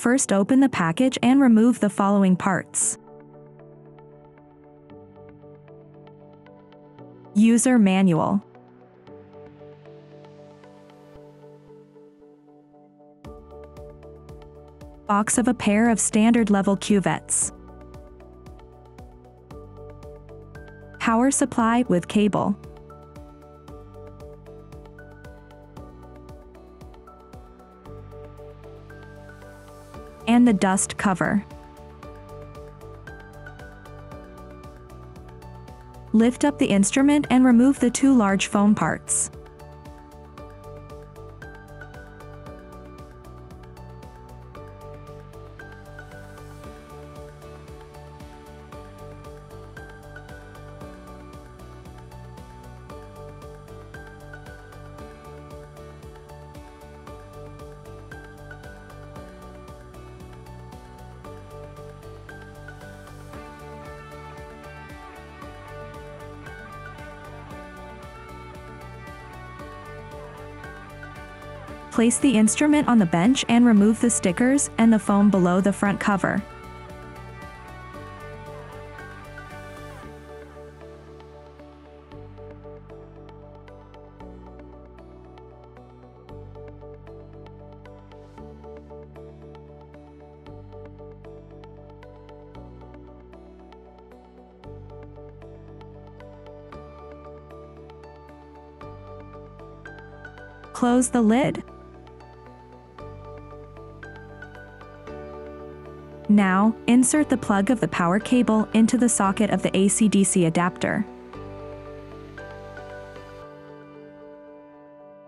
First open the package and remove the following parts. User Manual Box of a pair of standard level cuvettes. Power supply with cable. And the dust cover. Lift up the instrument and remove the two large foam parts. Place the instrument on the bench and remove the stickers and the foam below the front cover. Close the lid. Now, insert the plug of the power cable into the socket of the AC-DC adapter.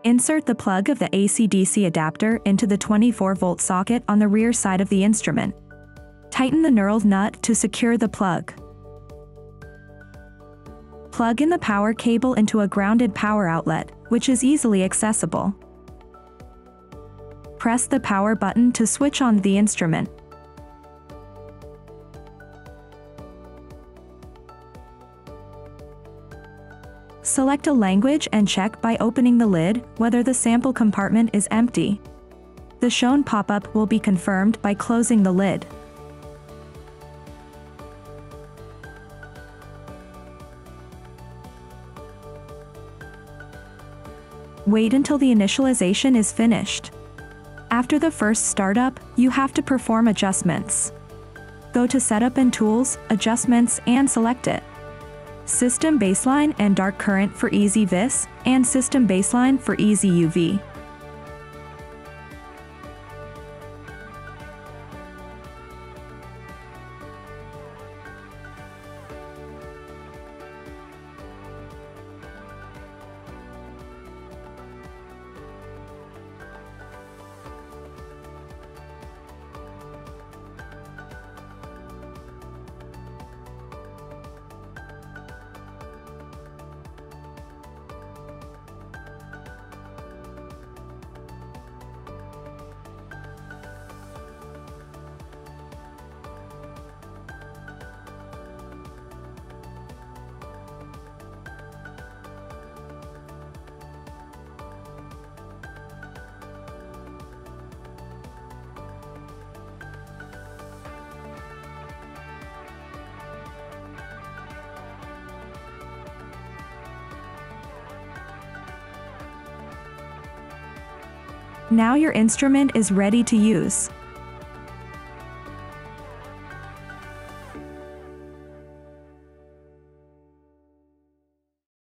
Insert the plug of the AC-DC adapter into the 24-volt socket on the rear side of the instrument. Tighten the knurled nut to secure the plug. Plug in the power cable into a grounded power outlet, which is easily accessible. Press the power button to switch on the instrument. Select a language and check by opening the lid whether the sample compartment is empty. The shown pop-up will be confirmed by closing the lid. Wait until the initialization is finished. After the first startup, you have to perform adjustments. Go to Setup and Tools, Adjustments and select it. System Baseline and Dark Current for Easy VIS, and System Baseline for Easy UV. Now your instrument is ready to use.